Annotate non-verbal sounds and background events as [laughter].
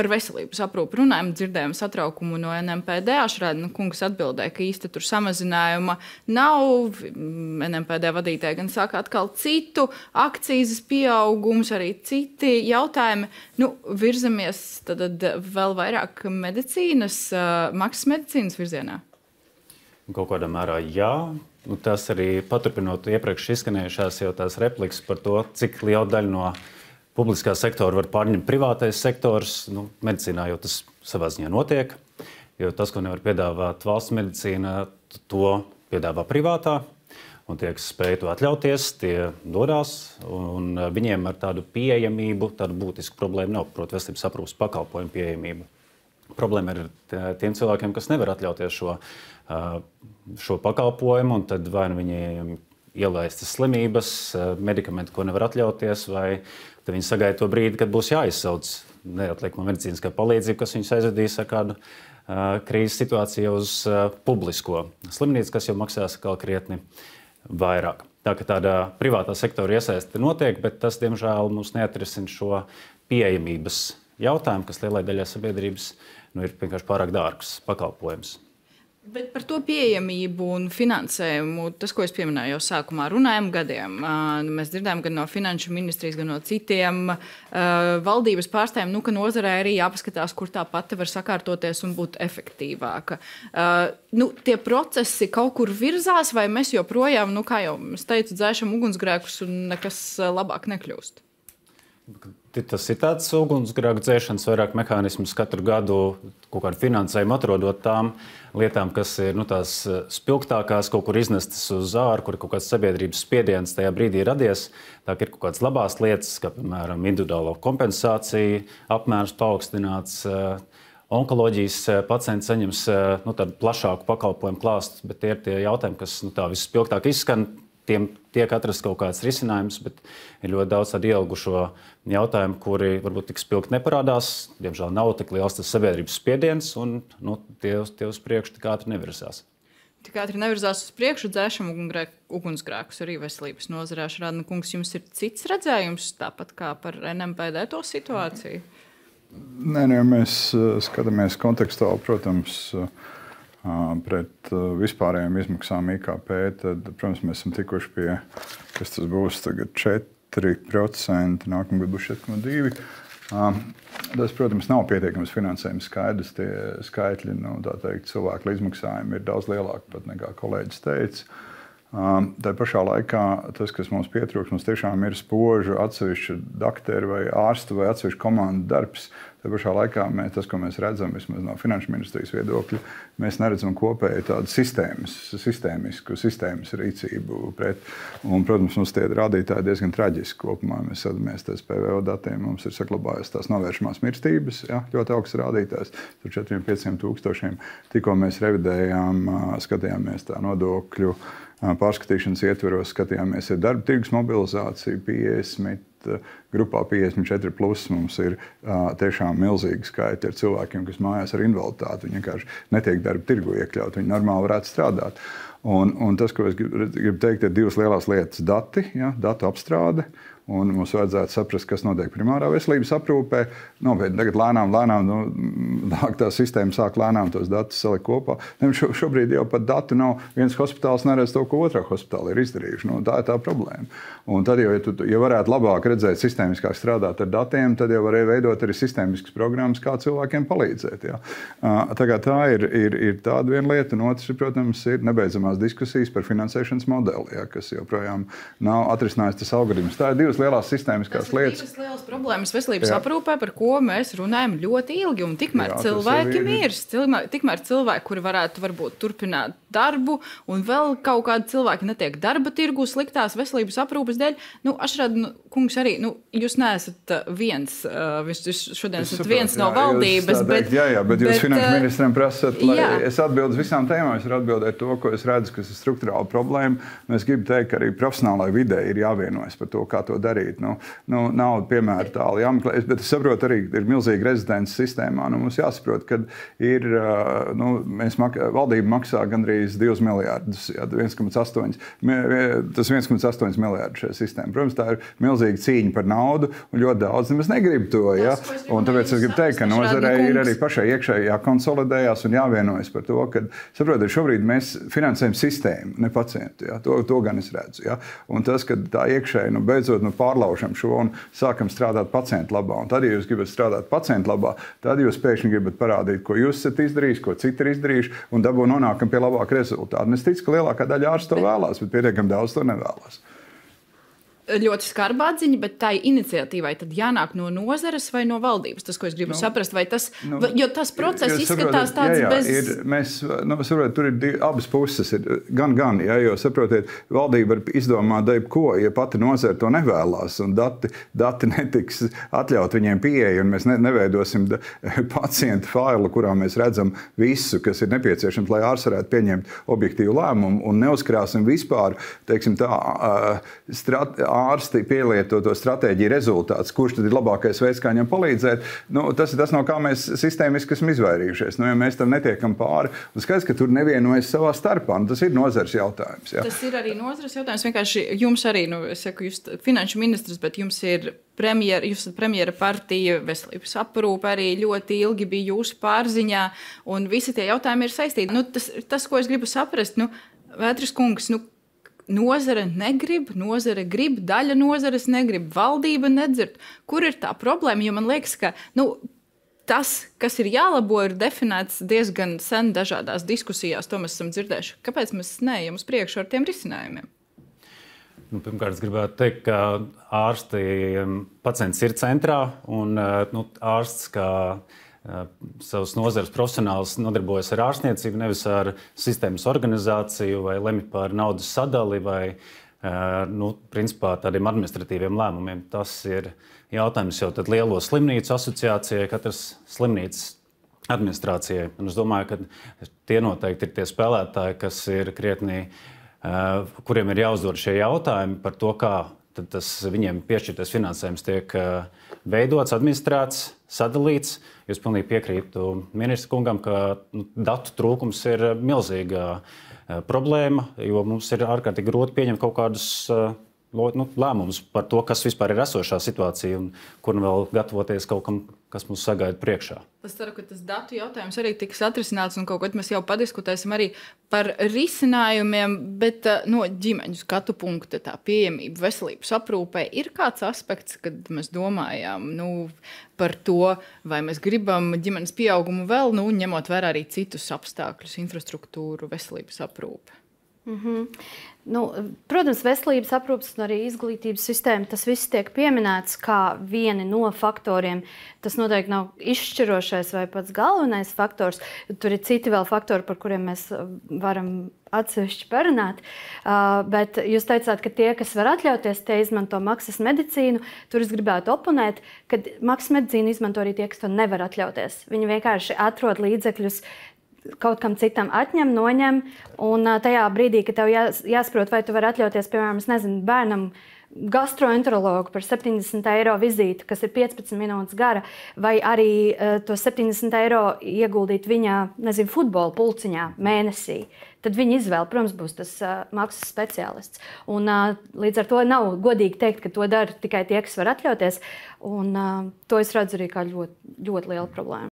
par veselības aprūpi runājam, dzirdējām satraukumu no NMPD. Ašrēdna kungs atbildēja, ka īsti tur samazinājuma nav. NMPD vadītāji gan saka atkal citu akcijas pieaugums, arī citi jautājumi. Nu, virzamies tad vēl vairāk medicīnas, maksas medicīnas virzienā. Kaut kādā mērā jā. Nu, tas arī paturpinot iepriekš izskanējušās jau tās replikas par to, cik liela daļa no publiskā sektora var pārņemt privātais sektors. Nu, medicīnā jau tas savā ziņā notiek. Jo tas, ko nevar piedāvāt valsts medicīna, to piedāvā privātā. Un tie, kas spēj to atļauties, tie dodas. Viņiem ar tādu pieejamību, tādu būtisku problēmu nav. Protams, veselības aprūpas pakalpojumu pieejamību. Problēma ir tiem cilvēkiem, kas nevar atļauties šo, šo pakalpojumu. Tad vai nu viņiem ielaistas slimības, medikamenti, ko nevar atļauties, vai Tad viņi sagaida to brīdi, kad būs jāizsauc neatliekama medicīniskā palīdzība, kas viņus aizvedīs ar kādu uh, krīzes situāciju uz uh, publisko slimnīcu, kas jau maksās kā krietni vairāk. Tā kā tāda privātā sektora iesaiste notiek, bet tas, diemžēl, mums neatrisina šo pieejamības jautājumu, kas lielai daļai sabiedrības nu, ir vienkārši pārāk dārgs pakalpojums. Bet par to pieejamību un finansējumu, tas, ko es pieminēju jau sākumā, runājam gadiem. Mēs dzirdējām gan no finanšu ministrijas, gan no citiem valdības pārstāvjiem, nu, ka nozarē arī jāpaskatās, kur tā pati var sakārtoties un būt efektīvāka. Nu, tie procesi kaut kur virzās, vai mēs joprojām, nu, kā jau es teicu, dzēšam ugunsgrēkus un nekas labāk nekļūst? Tas ir tāds ugunsgrēku dzēšanas vairāk mehānisms katru gadu, kaut kādu finansējumu atrodot tām lietām, kas ir nu, tās eh, spilgtākās, kaut kur iznestas uz ārā, kur kaut kāds sabiedrības spiediens tajā brīdī radies. Tā ir kaut kādas labās lietas, kā piemēram individuālo kompensāciju, apmērs paaugstināts. Eh, onkoloģijas eh, pacients saņems nu, plašāku pakalpojumu klāstu, bet tie ir tie jautājumi, kas nu, tā vispilgtāk izskan tiem tiek atrasts kaut kāds risinājums, bet ir ļoti daudz tādu ielgušo jautājumu, kuri varbūt tik spilgti neparādās. Diemžēl nav tik liels tas sabiedrības spiediens, un nu, tie, tie uz priekšu tik ātri nevirzās. Tik ātri nevirzās uz priekšu, dzēšam ugunsgrēkus arī veselības nozarē. Rādna kungs, jums ir cits redzējums, tāpat kā par NMPD to situāciju? Nē, nē, mēs uh, skatāmies kontekstā, protams. Uh, pret vispārējām izmaksām IKP, tad, protams, mēs esam tikuši pie, kas tas būs tagad 4%, nākamā gada būs 4,2%. Tas, protams, nav pietiekams finansējums skaidrs. Tie skaitļi, nu, tā teikt, cilvēku izmaksājumi ir daudz lielāki pat nekā kolēģis teica. Tā pašā laikā tas, kas mums pietrūks, mums tiešām ir spožu atsevišķu doktoru vai ārstu vai atsevišķu komandu darbs, Tā pašā laikā mēs, tas, ko mēs redzam, vismaz no finanšu ministrijas viedokļa, mēs neredzam kopēju tādu sistēmas, sistēmisku sistēmas rīcību. Pret, un, protams, mums tie rādītāji diezgan traģiski kopumā. Mēs skatāmies pēc PVO datiem, mums ir saglabājies tās novēršamās mirstības, ja, ļoti augsts rādītājs, tur 4-5 tūkstošiem. Tikko mēs revidējām, skatījāmies tā nodokļu pārskatīšanas ietveros, skatījāmies, ir darba tirgus mobilizācija 50 Eh, grupā 54 plus mums ir uh, tiešām milzīgi skaiti ar cilvēkiem, kas mājās ar invaliditāti. Viņi vienkārši netiek darba tirgu iekļaut, viņi normāli varētu strādāt. Un, un tas, ko es gribu, gribu teikt, ir divas lielas lietas - dati, ja, datu apstrāde. Un mums vajadzētu saprast, kas notiek primārā veselības aprūpē. Nopietni, tagad lēnām, lēnām nu, [laughs] tā sistēma sāk lēnām tos datus salikt kopā. Ne, šo, šobrīd jau pat datu nav. viens hospitāls neredz to, ko otrā hospitāla ir izdarījuši. Nu, tā ir tā problēma. Un tad, jau, ja, tu, ja varētu labāk redzēt, sistēmiskāk strādāt ar datiem, tad jau varēja veidot arī sistēmiskas programmas, kā cilvēkiem palīdzēt. Jā. Tā, tā ir, ir, ir tāda viena lieta, un otrs, protams, ir nebeidzamās diskusijas par finansēšanas modeli, jā, kas joprojām nav atrisinājis tas algoritms. Tā ir divas lielās sistēmiskās lietas. Tas ir lielas problēmas veselības jā. aprūpē, par ko mēs runājam ļoti ilgi. Un tikmēr jā, cilvēki mirst, tikmēr cilvēki, kuri varētu varbūt turpināt darbu, un vēl kaut kādi cilvēki netiek darba tirgu sliktās veselības aprūpes dēļ. Nu, Ašrad, nu, kungs, arī nu, jūs neesat uh, viens, uh, jūs šodien esat saprāt, viens jā, no valdības. Bet, teikt, jā, jā, bet, bet jūs finanšu uh, ministram prasat, lai jā. es atbildu uz visām tēmām. Es varu atbildēt to, ko es redzu, kas ir struktūrāla problēma. Es gribu teikt, ka arī profesionālajai vidē ir jāvienojas par to, kā to darīt. Nu, nu, nav piemēra tālu jāmeklē, bet es saprotu arī, ir milzīga rezidents sistēmā. Nu, mums jāsaprot, ka ir, nu, mēs valdība maksā gandrīz 2 miljārdus, ja, 1,8. Tas 1,8 miljārdu šajā sistēmā. Protams, tā ir milzīga cīņa par naudu, un ļoti daudz nemaz negrib to. Ja? Un tāpēc es gribu teikt, ka nozarei ir arī pašai iekšēji jākonsolidējās un jāvienojas par to, ka, saprotiet, šobrīd mēs finansējam sistēmu, ne pacientu. Ja? To, to gan es redzu. Ja? Un tas, ka tā iekšēji nu, beidzot nu, pārlaužam šo un sākam strādāt pacientu labā. Un tad, ja jūs gribat strādāt pacientu labā, tad jūs pēkšņi gribat parādīt, ko jūs esat izdarījis, ko citi ir izdarījuši, un dabū nonākam pie labāka rezultāta. Un es ticu, ka lielākā daļa ārstu to vēlās, bet pietiekami daudz to nevēlas ļoti skarba atziņa, bet tai iniciatīvai tad jānāk no nozares vai no valdības. Tas, ko es gribu nu, saprast, vai tas, nu, jo tas process izskatās tāds jā, jā, bez. Ir, mēs, nu, saprotat, tur ir div, abas puses. Ir, gan, gan, jā, jo, saprotiet, valdība var izdomāt ko, ja pati nozare to nevēlas, un dati, dati netiks atļaut viņiem pieeja, un mēs ne, neveidosim da, [laughs] pacientu failu, kurā mēs redzam visu, kas ir nepieciešams, lai ārsts varētu pieņemt objektīvu lēmumu, un neuzkrāsim vispār, teiksim tā, strat, ārsti pielieto to stratēģiju rezultāts, kurš tad ir labākais veids, kā viņam palīdzēt, nu, tas ir tas, no kā mēs sistēmiski esam izvairījušies. Nu, ja mēs tam netiekam pāri, tad skaidrs, ka tur nevienojas savā starpā. Nu, tas ir nozares jautājums. Ja. Tas ir arī nozares jautājums. Vienkārši jums arī, nu, es saku, jūs finanšu ministrs, bet jums ir premjera, jūs esat premjera partija, veselības aprūpe arī ļoti ilgi bija jūsu pārziņā, un visi tie jautājumi ir saistīti. Nu, tas, tas, ko es gribu saprast, nu, Vētris kungs, nu, Nozare negrib, nozare grib, daļa nozares negrib, valdība nedzird. Kur ir tā problēma? Jo man liekas, ka nu, tas, kas ir jālabo, ir definēts diezgan sen dažādās diskusijās. To mēs esam dzirdējuši. Kāpēc mēs neejam uz priekšu ar tiem risinājumiem? Nu, pirmkārt, es gribētu teikt, ka ārsti pacients ir centrā un nu, ārsts kā savas nozares profesionāls nodarbojas ar ārstniecību, nevis ar sistēmas organizāciju vai lemj par naudas sadali vai nu, principā, tādiem administratīviem lēmumiem. Tas ir jautājums jau lielo slimnīcu asociācijai, katras slimnīcas administrācijai. Un es domāju, ka tie noteikti ir tie spēlētāji, kas ir krietni, kuriem ir jāuzdod šie jautājumi par to, kā tas viņiem piešķirtais finansējums tiek veidots, administrēts, sadalīts. Es pilnīgi piekrītu ministra kungam, ka nu, datu trūkums ir milzīga uh, problēma, jo mums ir ārkārtīgi grūti pieņemt kaut kādus nu, lēmumus par to, kas vispār ir esošā situācija un kur nu vēl gatavoties kaut kam, kas mums sagaida priekšā. Es ceru, ka tas datu jautājums arī tiks atrisināts, un kaut kad mēs jau padiskutēsim arī par risinājumiem, bet eh, no ģimeņu skatu punkta tā pieejamība veselības aprūpē ir kāds aspekts, kad mēs domājām nu, par to, vai mēs gribam ģimenes pieaugumu vēl, nu, ņemot vērā arī citus apstākļus, infrastruktūru, veselības aprūpi. Mm -hmm. nu, protams, veselības aprūpes un arī izglītības sistēma, tas viss tiek pieminēts kā vieni no faktoriem. Tas noteikti nav izšķirošais vai pats galvenais faktors. Tur ir citi vēl faktori, par kuriem mēs uh, varam atsevišķi parunāt. Uh, bet jūs teicāt, ka tie, kas var atļauties, tie izmanto maksas medicīnu. Tur es gribētu oponēt, ka maksas medicīnu izmanto arī tie, kas to nevar atļauties. Viņi vienkārši atrod līdzekļus kaut kam citam atņem, noņem. Un tajā brīdī, kad tev jās, jāsaprot, vai tu vari atļauties, piemēram, nezinu, bērnam gastroenterologu par 70 eiro vizīti, kas ir 15 minūtes gara, vai arī uh, to 70 eiro ieguldīt viņa nezinu, futbola pulciņā mēnesī. Tad viņa izvēle, protams, būs tas uh, maksas speciālists. Un, uh, līdz ar to nav godīgi teikt, ka to dara tikai tie, kas var atļauties. Un, uh, to es redzu arī kā ļoti, ļoti lielu problēmu.